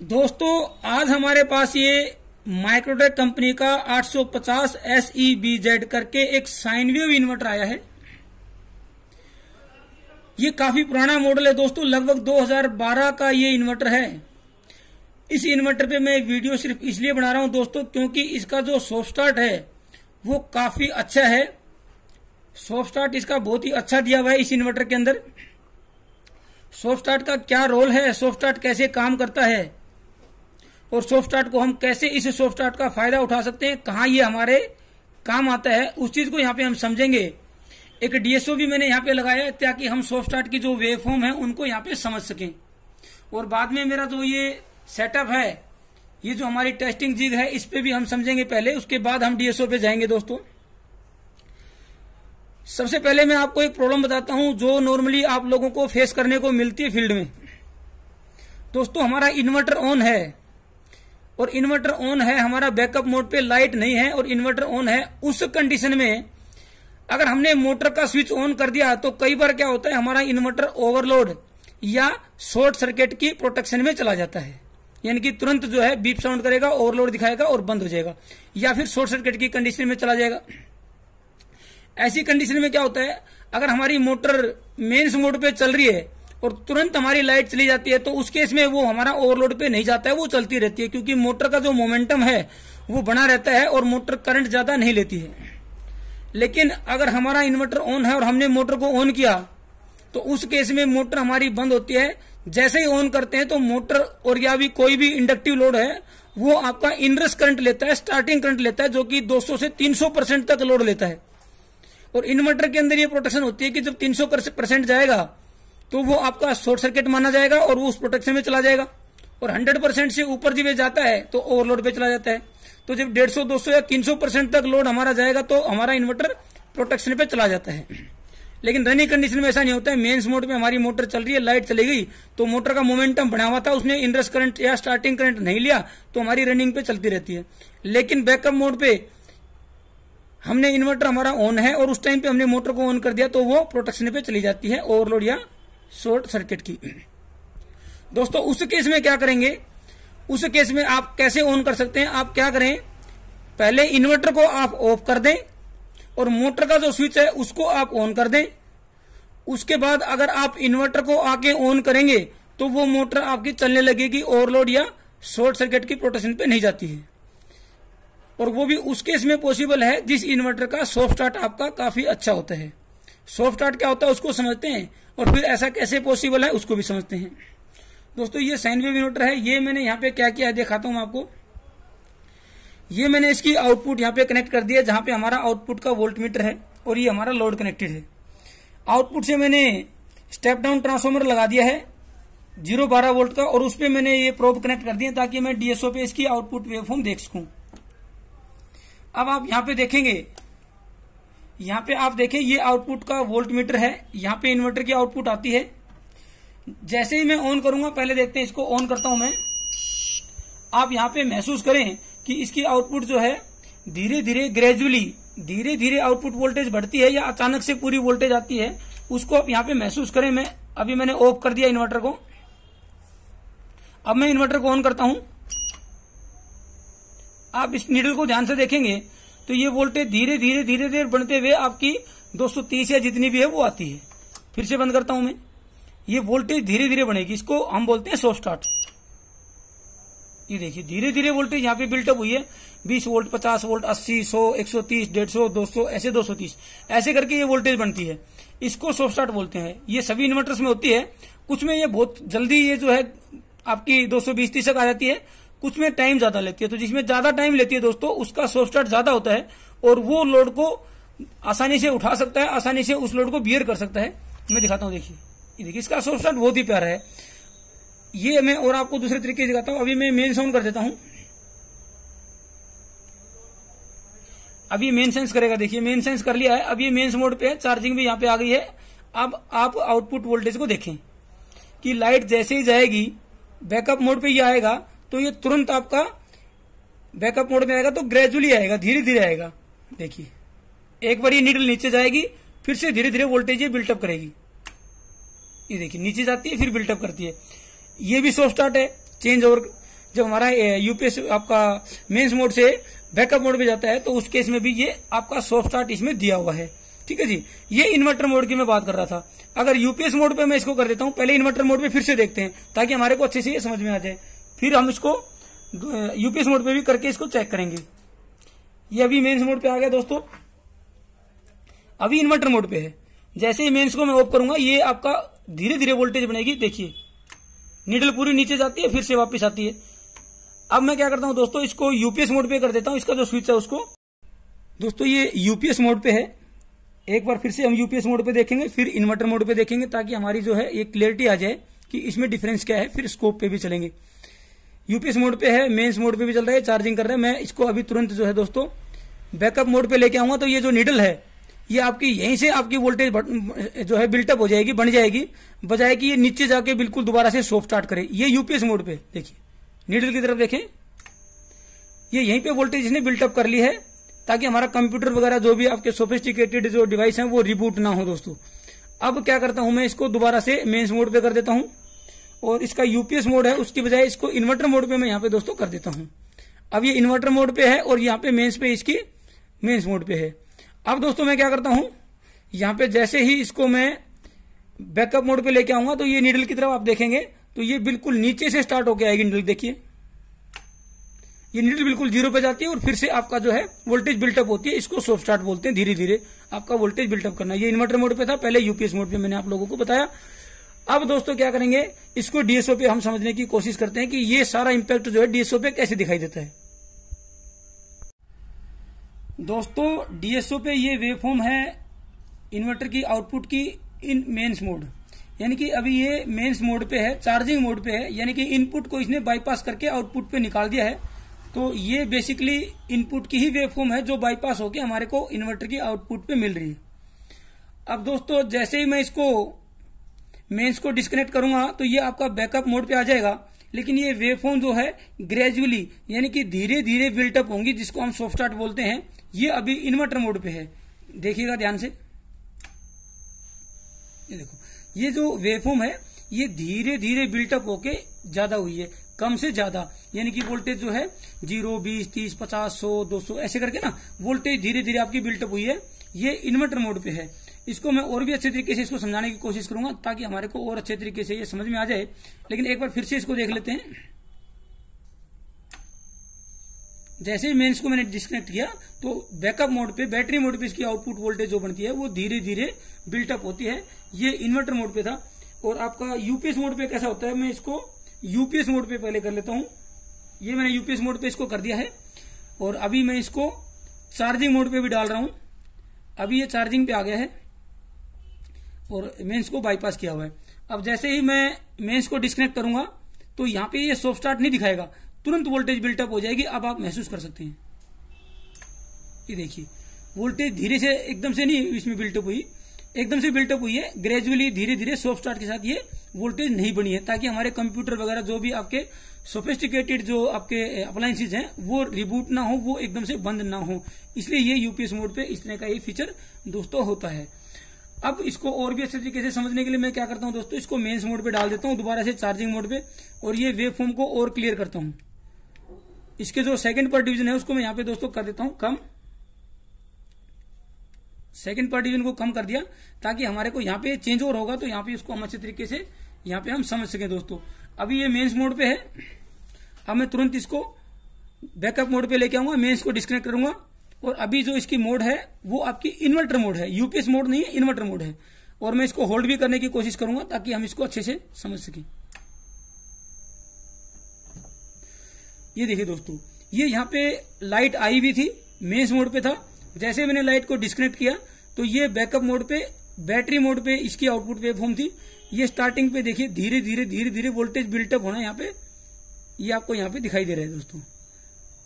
दोस्तों, आज हमारे पास ये माइक्रोटेक कंपनी का 850 एस ई बी जेड करके एक साइन वेव इन्वर्टर आया है। ये काफ़ी पुराना मॉडल है दोस्तों, लगभग 2012 का ये इन्वर्टर है। इस इन्वर्टर पे मैं वीडियो सिर्फ़ इसलिए बना रहा हूँ दोस्तों, क्योंकि इसका जो सॉफ्ट स्टार्ट है, वो काफ़ी अच्छा है। सॉफ्ट स्टार्ट इसका बहुत ही अच्छा दिया हुआ है इस इन्वर्टर के अंदर। सॉफ्ट स्टार्ट का क्या रोल है? सॉफ्ट स्टार्ट कैसे काम करता है? और सॉफ्ट स्टार्ट को हम कैसे इस सॉफ्ट स्टार्ट का फ़ायदा उठा सकते हैं? कहा ये हमारे काम आता है? उस चीज़ को यहाँ पे हम समझेंगे। एक डीएसओ भी मैंने यहाँ पे लगाया है ताकि हम सॉफ्ट स्टार्ट की जो वेव फॉर्म है, उनको यहाँ पे समझ सकें। और बाद में मेरा जो ये सेटअप है, ये जो हमारी टेस्टिंग जिग है, इस पे भी हम समझेंगे पहले। उसके बाद हम डीएसओ पे जाएँगे दोस्तों। सबसे पहले मैं आपको एक प्रॉब्लम बताता हूँ, जो नॉर्मली आप लोगों को फेस करने को मिलती है फ़ील्ड में। दोस्तों, हमारा इन्वर्टर ऑन है। और इन्वर्टर ऑन है, हमारा बैकअप मोड पे लाइट नहीं है और इन्वर्टर ऑन है, उस कंडीशन में अगर हमने मोटर का स्विच ऑन कर दिया तो कई बार क्या होता है, हमारा इन्वर्टर ओवरलोड या शॉर्ट सर्किट की प्रोटेक्शन में चला जाता है। यानी कि तुरंत जो है बीप साउंड करेगा ओवरलोड दिखाएगा और बंद हो जाएगा। या फिर शॉर्ट सर्किट की कंडीशन में चला जाएगा। ऐसी कंडीशन में क्या होता है, अगर हमारी मोटर मेन्स मोड पे चल रही है और तुरंत हमारी लाइट चली जाती है तो उस केस में वो हमारा ओवरलोड पे नहीं जाता है, वो चलती रहती है, क्योंकि मोटर का जो मोमेंटम है, वो बना रहता है और मोटर करंट ज़्यादा नहीं लेती है। लेकिन अगर हमारा इन्वर्टर ऑन है और हमने मोटर को ऑन किया तो उस केस में मोटर हमारी बंद होती है। जैसे ही ऑन करते हैं तो मोटर और या भी कोई भी इंडक्टिव लोड है, वो आपका इनरस करंट लेता है स्टार्टिंग करंट लेता है, जो कि 200 से 300 परसेंट तक लोड लेता है। और इन्वर्टर के अंदर ये प्रोटेक्शन होती है कि जब 300 परसेंट जाएगा तो वो आपका शॉर्ट सर्किट माना जाएगा और वो उस प्रोटेक्शन में चला जाएगा। और 100 परसेंट से ऊपर जब जाता है तो ओवरलोड पे चला जाता है। तो जब 150 200 या 300 परसेंट तक लोड हमारा जाएगा तो हमारा इन्वर्टर प्रोटेक्शन पे चला जाता है। लेकिन रनिंग कंडीशन में ऐसा नहीं होता है। मेन्स मोड में हमारी मोटर चल रही है, लाइट चली गई तो मोटर का मोमेंटम बना हुआ था, उसने इंड्रस करंट या स्टार्टिंग करंट नहीं लिया तो हमारी रनिंग पे चलती रहती है। लेकिन बैकअप मोड पे हमने इन्वर्टर हमारा ऑन है, और उस टाइम पे हमने मोटर को ऑन कर दिया तो वो प्रोटेक्शन पे चली जाती है, ओवरलोड या शॉर्ट सर्किट की। दोस्तों, उस केस में क्या करेंगे? उस केस में आप कैसे ऑन कर सकते हैं? आप क्या करें? पहले इन्वर्टर को आप ऑफ़ कर दें और मोटर का जो स्विच है, उसको आप ऑन कर दें। उसके बाद अगर आप इन्वर्टर को आके ऑन करेंगे तो वो मोटर आपकी चलने लगेगी ओवरलोड या शॉर्ट सर्किट की प्रोटेक्शन पे नहीं जाती है। और वो भी उस केस में पॉसिबल है, जिस इन्वर्टर का सॉफ्ट स्टार्ट आपका काफ़ी अच्छा होता है। सॉफ्ट स्टार्ट क्या होता है उसको समझते हैं और फिर ऐसा कैसे पॉसिबल है उसको भी समझते हैं। दोस्तों, ये साइन वेव इन्वर्टर है। ये मैंने यहाँ पे क्या किया है दिखाता हूँ आपको। ये मैंने इसकी आउटपुट यहाँ पे कनेक्ट कर दिया जहाँ पे हमारा आउटपुट का वोल्ट मीटर है और ये हमारा लोड कनेक्टेड है। आउटपुट से मैंने स्टेप डाउन ट्रांसफॉर्मर लगा दिया है ज़ीरो बारह वोल्ट का, और उस पर मैंने ये प्रोब कनेक्ट कर दिया ताकि मैं डीएसओ पे इसकी आउटपुट वेवफॉर्म देख सकूँ। अब आप यहाँ पे देखेंगे यहाँ पे आप देखें, ये आउटपुट का वोल्ट मीटर है। यहाँ पे इन्वर्टर की आउटपुट आती है। जैसे ही मैं ऑन करूँगा, पहले देखते हैं, इसको ऑन करता हूँ मैं। आप यहाँ पे महसूस करें कि इसकी आउटपुट जो है धीरे धीरे ग्रेजुअली धीरे धीरे आउटपुट वोल्टेज बढ़ती है या अचानक से पूरी वोल्टेज आती है, उसको आप यहाँ पे महसूस करें। मैं, अभी मैंने ऑफ़ कर दिया इन्वर्टर को। अब मैं इन्वर्टर को ऑन करता हूँ। आप इस नीडल को ध्यान से देखेंगे तो ये वोल्टेज धीरे धीरे धीरे धीरे बढ़ते हुए आपकी 230 या जितनी भी है वो आती है। फिर से बंद करता हूँ मैं। ये वोल्टेज धीरे धीरे बढ़ेगी। इसको हम बोलते हैं सो स्टार्ट ये देखिए, धीरे धीरे वोल्टेज यहाँ पे बिल्टअप हुई है। 20 वोल्ट 50 वोल्ट 80 100 130 150 200 ऐसे 230 ऐसे करके ये वोल्टेज बनती है। इसको सो स्टार्ट बोलते हैं। ये सभी इन्वर्टर्स में होती है। कुछ में ये बहुत जल्दी ये जो है, आपकी 220 तीस तक आ जाती है। कुछ में टाइम ज़्यादा लेती है। तो जिसमें ज़्यादा टाइम लेती है दोस्तों, उसका सो स्टार्ट ज़्यादा होता है और वो लोड को आसानी से उठा सकता है, आसानी से उस लोड को बियर कर सकता है। मैं दिखाता हूँ, देखिए। देखिए, इसका सो स्टार्ट बहुत ही प्यारा है। ये मैं और आपको दूसरे तरीके से दिखाता हूँ। अभी मैं मेन साउंड कर देता हूँ। अभी मेन सेंस करेगा। देखिए मेन सेंस कर लिया है। अब ये मेन्स मोड पे है। चार्जिंग भी यहाँ पे आ गई है। अब आप आउटपुट वोल्टेज को देखें कि लाइट जैसे ही जाएगी बैकअप मोड पे ये आएगा। तो ये तुरंत आपका बैकअप मोड में आएगा तो ग्रेजुअली आएगा धीरे धीरे आएगा। देखिए, एक बार ये नीडल नीचे जाएगी, फिर से धीरे धीरे वोल्टेज ये बिल्टअप करेगी। ये देखिए, नीचे जाती है, फिर बिल्टअप करती है। ये भी सो स्टार्ट है चेंज ओवर जब हमारा यूपीएस आपका मेंस मोड से बैकअप मोड में जाता है तो उस केस में भी ये आपका सॉफ्ट स्टार्ट इसमें दिया हुआ है। ठीक है जी? ये इन्वर्टर मोड की मैं बात कर रहा था। अगर यूपीएस मोड पे मैं इसको कर देता हूँ, पहले इन्वर्टर मोड पे फिर से देखते हैं, ताकि हमारे को अच्छे से ये समझ में आ जाए। फिर हम इसको यूपीएस मोड पे भी करके इसको चेक करेंगे। ये अभी मेन्स मोड पे आ गया दोस्तों। अभी इन्वर्टर मोड पे है। जैसे ही मेन्स को मैं ऑफ़ करूँगा, ये आपका धीरे धीरे वोल्टेज बनेगी। देखिए नीडल पूरी नीचे जाती है, फिर से वापस आती है। अब मैं क्या करता हूँ दोस्तों, इसको यूपीएस मोड पे कर देता हूँ। इसका जो स्विच है उसको। दोस्तों, ये यूपीएस मोड पे है। एक बार फिर से हम यूपीएस मोड पे देखेंगे, फिर इन्वर्टर मोड पे देखेंगे, ताकि हमारी जो है ये क्लियरिटी आ जाए कि इसमें डिफरेंस क्या है, फिर स्कोप पे भी चलेंगे। यूपीएस मोड पे है मेन्स मोड पे भी चल रहा है, चार्जिंग कर रहे हैं। मैं इसको अभी तुरंत जो है दोस्तों, बैकअप मोड पे लेके आऊँगा। तो ये जो नीडल है, ये आपकी, यहीं से आपकी वोल्टेज जो है बिल्टअप हो जाएगी, बन जाएगी। बजाय कि ये नीचे जाके बिल्कुल दोबारा से सोप स्टार्ट करे। ये यूपीएस मोड पे, देखिए नीडल की तरफ़ देखें। ये यहीं पे वोल्टेज इसने बिल्टअप कर ली है, ताकि हमारा कंप्यूटर वगैरह जो भी आपके सोफिस्टिकेटेड जो डिवाइस है, वो रिबूट ना हो दोस्तों। अब क्या करता हूँ मैं, इसको दोबारा से मेन्स मोड पे कर देता हूँ। और इसका यूपीएस मोड है, उसकी बजाय इसको इन्वर्टर मोड पे मैं यहाँ पे दोस्तों कर देता हूँ। अब ये इन्वर्टर मोड पे है और यहाँ पे मेन्स पे इसकी मेन्स मोड पे है। अब दोस्तों मैं क्या करता हूँ, यहाँ पे जैसे ही इसको मैं बैकअप मोड पे लेके आऊँगा तो ये नीडल की तरफ़ आप देखेंगे तो ये बिल्कुल नीचे से स्टार्ट होके आएगी नीडल देखिए। ये नीडल बिल्कुल ज़ीरो पे जाती है और फिर से आपका जो है वोल्टेज बिल्टअप होती है, इसको सोफ स्टार्ट बोलते हैं धीरे धीरे आपका वोल्टेज बिल्टअप करना ये इन्वर्टर मोड पे था, पहले यूपीएस मोड पे मैंने आप लोगों को बताया। अब दोस्तों क्या करेंगे? इसको डीएसओ पे हम समझने की कोशिश करते हैं कि ये सारा इंपैक्ट जो है डीएसओ पे कैसे दिखाई देता है? दोस्तों डीएसओ पे ये वेवफॉर्म है इन्वर्टर की आउटपुट की इन मेंस मोड यानी कि अभी ये मेंस मोड पे है चार्जिंग मोड पे है, यानी कि इनपुट को इसने बाईपास करके आउटपुट पे निकाल दिया है। तो ये बेसिकली इनपुट की ही वेवफॉर्म है जो बाईपास होकर हमारे को इन्वर्टर की आउटपुट पे मिल रही है। अब दोस्तों, जैसे ही मैं इसको मेंस को डिस्कनेक्ट करूँगा तो ये आपका बैकअप मोड पे आ जाएगा। लेकिन ये वेवफॉर्म जो है ग्रेजुअली यानी कि धीरे धीरे बिल्टअप होंगी, जिसको हम सॉफ्ट स्टार्ट बोलते हैं, ये अभी इन्वर्टर मोड पे है। देखिएगा ध्यान से। ये देखो, ये जो वेवफॉर्म है, ये धीरे धीरे बिल्टअप होके ज़्यादा हुई है, कम से ज़्यादा। यानी कि वोल्टेज जो है, ज़ीरो, बीस, तीस, पचास, सौ, दो सौ, ऐसे करके ना वोल्टेज धीरे धीरे आपकी बिल्टअप हुई है। ये इन्वर्टर मोड पे है। इसको मैं और भी अच्छे तरीके से इसको समझाने की कोशिश करूँगा ताकि हमारे को और अच्छे तरीके से ये समझ में आ जाए। लेकिन एक बार फिर से इसको देख लेते हैं। जैसे ही मेंस को मैंने डिस्कनेक्ट किया तो बैकअप मोड पे बैटरी मोड पे इसकी आउटपुट वोल्टेज जो बनती है, वो धीरे धीरे बिल्टअप होती है। ये इन्वर्टर मोड पे था। और आपका यूपीएस मोड पे कैसा होता है, मैं इसको यूपीएस मोड पे पहले कर लेता हूँ। ये मैंने यूपीएस मोड पे इसको कर दिया है। और अभी मैं इसको चार्जिंग मोड पे भी डाल रहा हूँ। अभी ये चार्जिंग पे आ गया है। और मेन्स को बाईपास किया हुआ है। अब जैसे ही मैं मेन्स को डिस्कनेक्ट करूँगा तो यहाँ पे ये सॉफ्ट स्टार्ट नहीं दिखाएगा। तुरंत वोल्टेज बिल्टअप हो जाएगी, अब आप महसूस कर सकते हैं। ये देखिए वोल्टेज धीरे से एकदम से नहीं इसमें बिल्टअप हुई। एकदम से बिल्टअप हुई है ग्रेजुअली धीरे धीरे सॉफ्ट स्टार्ट के साथ ये वोल्टेज नहीं बनी है, ताकि हमारे कंप्यूटर वगैरह जो भी आपके सोफिस्टिकेटेड जो आपके अप्लायंसेज हैं, वो रिबूट ना हो, वो एकदम से बंद ना हो। इसलिए ये यूपीएस मोड पे इस तरह का ये फीचर दोस्तों होता है। अब इसको और भी अच्छे तरीके से समझने के लिए मैं क्या करता हूँ दोस्तों, इसको मेन्स मोड पे डाल देता हूँ, दोबारा से चार्जिंग मोड पे, और ये वेव फॉर्म को और क्लियर करता हूँ। इसके जो सेकंड पर डिवीज़न है, उसको मैं यहाँ पे दोस्तों कर देता हूँ, कम। सेकंड पर डिवीज़न को कम कर दिया, ताकि हमारे को यहाँ पे चेंज ओवर होगा तो यहाँ पे इसको हम अच्छे तरीके से, यहाँ पे हम समझ सके दोस्तों। अभी ये मेन्स मोड पे है। अब मैं तुरंत इसको बैकअप मोड पे लेके आऊँगा मेन्स को डिस्कनेक्ट करूँगा। और अभी जो इसकी मोड है, वो आपकी इन्वर्टर मोड है। यूपीएस मोड नहीं है इन्वर्टर मोड है। और मैं इसको होल्ड भी करने की कोशिश करूँगा ताकि हम इसको अच्छे से समझ सकें। ये देखिए दोस्तों, ये यहाँ पे लाइट आई हुई थी मेन्स मोड पे था। जैसे मैंने लाइट को डिस्कनेक्ट किया तो ये बैकअप मोड पे बैटरी मोड पे इसकी आउटपुट वेव फॉर्म थी। ये स्टार्टिंग पे देखिए धीरे धीरे धीरे धीरे वोल्टेज बिल्टअप होना यहाँ पे, ये आपको यहाँ पे दिखाई दे रहा है दोस्तों।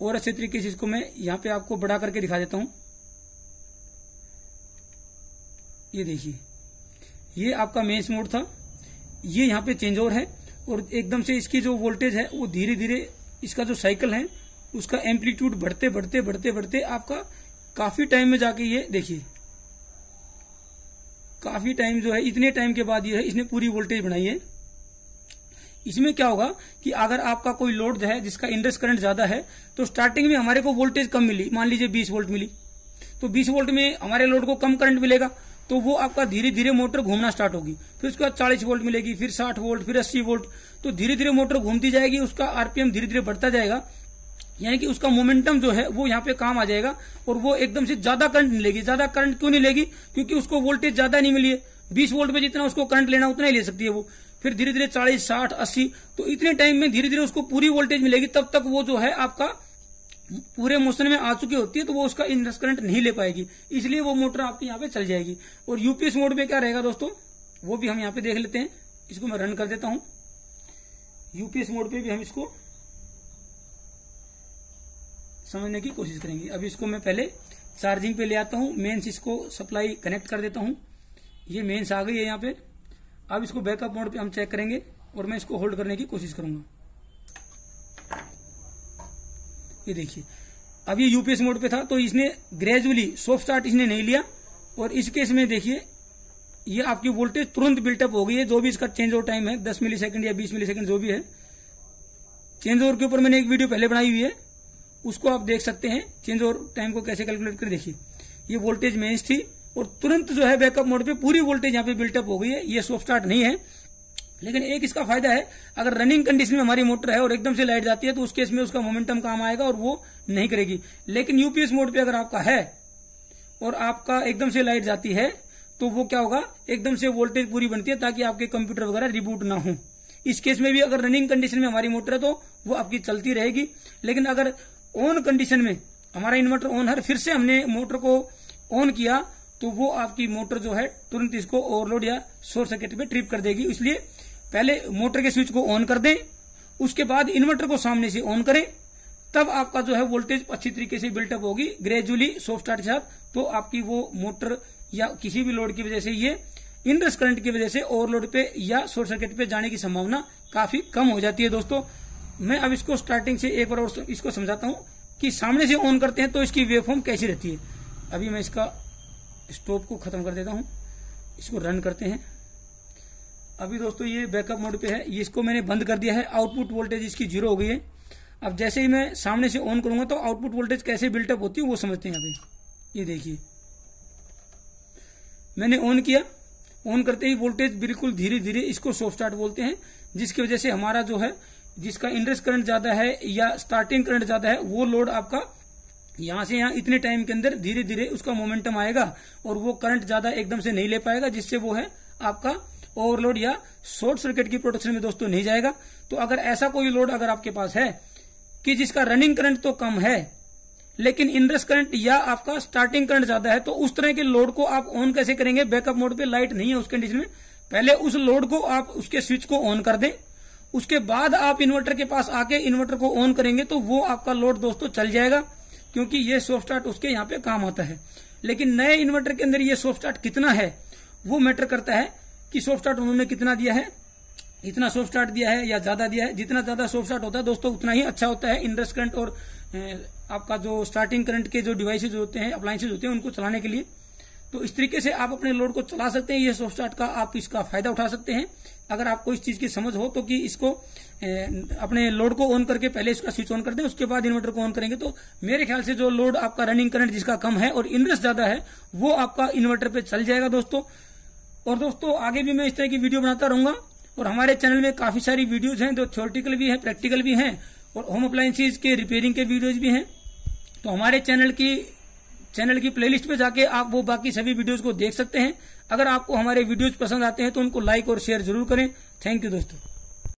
और अच्छे तरीके से इसको मैं यहाँ पे आपको बढ़ा करके दिखा देता हूँ। ये देखिए, ये आपका मेन्स मोड था। ये यहाँ पे चेंज ओवर है और एकदम से इसकी जो वोल्टेज है, वो धीरे धीरे इसका जो साइकिल है, उसका एम्पलीट्यूड बढ़ते बढ़ते बढ़ते बढ़ते आपका काफ़ी टाइम में जाके ये देखिए। काफ़ी टाइम जो है, इतने टाइम के बाद ये है, इसने पूरी वोल्टेज बनाई है। इसमें क्या होगा कि अगर आपका कोई लोड है, जिसका इंडस करंट ज़्यादा है तो स्टार्टिंग में हमारे को वोल्टेज कम मिली। मान लीजिए 20 वोल्ट मिली। तो 20 वोल्ट में हमारे लोड को कम करंट मिलेगा तो वो आपका धीरे धीरे मोटर घूमना स्टार्ट होगी। फिर उसके बाद चालीस वोल्ट मिलेगी, फिर साठ वोल्ट फिर अस्सी वोल्ट तो धीरे धीरे मोटर घूमती जाएगी, उसका आरपीएम धीरे धीरे बढ़ता जाएगा। यानी कि उसका मोमेंटम जो है, वो यहाँ पे काम आ जाएगा और वो एकदम से ज़्यादा करंट नहीं लेगी। ज़्यादा करंट क्यों नहीं लेगी? क्योंकि उसको वोल्टेज ज़्यादा नहीं मिली है। बीस वोल्ट में जितना उसको करंट लेना, उतना ही ले सकती है वो। फिर धीरे धीरे चालीस, साठ, अस्सी तो इतने टाइम में धीरे धीरे उसको पूरी वोल्टेज मिलेगी, तब तक वो जो है आपका पूरे मोशन में आ चुकी होती है तो वो उसका इंडस करंट नहीं ले पाएगी। इसलिए वो मोटर आपकी यहाँ पे चल जाएगी। और यूपीएस मोड में क्या रहेगा दोस्तों? वो भी हम यहाँ पे देख लेते हैं। इसको मैं रन कर देता हूँ। यूपीएस मोड पे भी हम इसको समझने की कोशिश करेंगे। अभी इसको मैं पहले चार्जिंग पे ले आता हूँ। मेन्स इसको सप्लाई कनेक्ट कर देता हूँ। ये मेन्स आ गई है यहाँ पे। अब इसको बैकअप मोड पे हम चेक करेंगे और मैं इसको होल्ड करने की कोशिश करूँगा। ये देखिए, अब ये यूपीएस मोड पे था तो इसने ग्रेजुअली सॉफ्ट स्टार्ट इसने नहीं लिया और इस केस में देखिए, ये आपकी वोल्टेज तुरंत बिल्टअप हो गई है, जो भी इसका चेंज ओवर टाइम है 10 मिली सेकंड या 20 मिली सेकंड जो भी है। चेंज ओवर के ऊपर मैंने एक वीडियो पहले बनाई हुई है, उसको आप देख सकते हैं चेंज ओवर टाइम को कैसे कैलकुलेट कर, देखिए। ये वोल्टेज मेन्स थी और तुरंत जो है बैकअप मोड पे पूरी वोल्टेज यहाँ पे बिल्टअप हो गई है। ये सॉफ्ट स्टार्ट नहीं है। लेकिन एक इसका फ़ायदा है, अगर रनिंग कंडीशन में हमारी मोटर है और एकदम से लाइट जाती है तो उस केस में उसका मोमेंटम काम आएगा और वो नहीं करेगी। लेकिन यूपीएस मोड पे अगर आपका है और आपका एकदम से लाइट जाती है तो वो क्या होगा? एकदम से वोल्टेज पूरी बनती है ताकि आपके कंप्यूटर वगैरह रिबूट ना हो। इस केस में भी अगर रनिंग कंडीशन में हमारी मोटर है तो वो आपकी चलती रहेगी। लेकिन अगर ऑन कंडीशन में हमारा इन्वर्टर ऑन है, फिर से हमने मोटर को ऑन किया तो वो आपकी मोटर जो है तुरंत इसको ओवरलोड या शॉर्ट सर्किट पे ट्रिप कर देगी। इसलिए पहले मोटर के स्विच को ऑन कर दें, उसके बाद इन्वर्टर को सामने से ऑन करें। तब आपका जो है वोल्टेज अच्छी तरीके से बिल्टअप होगी। ग्रेजुअली सॉफ्ट स्टार्ट के साथ तो आपकी वो मोटर या किसी भी लोड की वजह से ये इंड्रस करंट की वजह से ओवरलोड पे या शॉर्ट सर्किट पे जाने की संभावना काफ़ी कम हो जाती है दोस्तों। मैं अब इसको स्टार्टिंग से एक बार और इसको समझाता हूँ कि सामने से ऑन करते हैं तो इसकी वेवफॉर्म कैसी रहती है। अभी मैं इसका स्टोव को खत्म कर देता हूँ। इसको रन करते हैं। अभी दोस्तों ये बैकअप मोड पे है। ये इसको मैंने बंद कर दिया है। आउटपुट वोल्टेज इसकी ज़ीरो हो गई है। अब जैसे ही मैं सामने से ऑन करूँगा तो आउटपुट वोल्टेज कैसे बिल्टअप होती है वो समझते हैं अभी। ये देखिए। मैंने ऑन किया। ऑन करते ही वोल्टेज बिल्कुल धीरे धीरे इसको सॉफ्ट स्टार्ट बोलते हैं, जिसकी वजह से हमारा जो है, जिसका इंडस करंट ज़्यादा है या स्टार्टिंग करंट ज़्यादा है, वो लोड आपका यहाँ से यहाँ इतने टाइम के अंदर धीरे धीरे उसका मोमेंटम आएगा और वो करंट ज़्यादा एकदम से नहीं ले पाएगा, जिससे वो है आपका ओवरलोड या शॉर्ट सर्किट की प्रोटेक्शन में दोस्तों नहीं जाएगा। तो अगर ऐसा कोई लोड अगर आपके पास है कि जिसका रनिंग करंट तो कम है, लेकिन इंड्रस करंट या आपका स्टार्टिंग करंट ज़्यादा है तो उस तरह के लोड को आप ऑन कैसे करेंगे? बैकअप मोड पे लाइट नहीं है उस कंडीशन में। पहले उस लोड को आप उसके स्विच को ऑन कर दें। उसके बाद आप इन्वर्टर के पास आके इन्वर्टर को ऑन करेंगे तो वो आपका लोड दोस्तों चल जाएगा। क्योंकि ये सॉफ्ट स्टार्ट उसके यहाँ पे काम आता है। लेकिन नए इन्वर्टर के अंदर ये सॉफ्ट स्टार्ट कितना है, वो मैटर करता है कि सॉफ्ट स्टार्ट उन्होंने कितना दिया है। इतना सॉफ्ट स्टार्ट दिया है या ज़्यादा दिया है। जितना ज़्यादा सॉफ्ट स्टार्ट होता है, दोस्तों, उतना ही अच्छा होता है। इंडस करंट और आपका जो स्टार्टिंग करंट के जो डिवाइसेज होते हैं अप्लायंसेज होते हैं, उनको चलाने के लिए। तो इस तरीके से आप अपने लोड को चला सकते हैं। ये सॉफ्ट स्टार्ट का आप इसका फ़ायदा उठा सकते हैं। अगर आपको इस चीज़ की समझ हो तो कि इसको अपने लोड को ऑन करके पहले इसका स्विच ऑन कर दें, उसके बाद इन्वर्टर को ऑन करेंगे। तो मेरे ख्याल से जो लोड आपका रनिंग करंट जिसका कम है और इन्वेस्ट ज़्यादा है, वो आपका इन्वर्टर पे चल जाएगा दोस्तों। और दोस्तों, आगे भी मैं इस तरह की वीडियो बनाता रहूँगा और हमारे चैनल में काफ़ी सारी वीडियोज़ हैं जो थ्योरेटिकल भी है प्रैक्टिकल भी हैं और होम अप्लायंसेज के रिपेयरिंग के वीडियोज़ भी हैं। तो हमारे चैनल की चैनल की प्लेलिस्ट पे जाके आप वो बाकी सभी वीडियोस को देख सकते हैं। अगर आपको हमारे वीडियोस पसंद आते हैं तो उनको लाइक और शेयर ज़रूर करें। थैंक यू दोस्तों।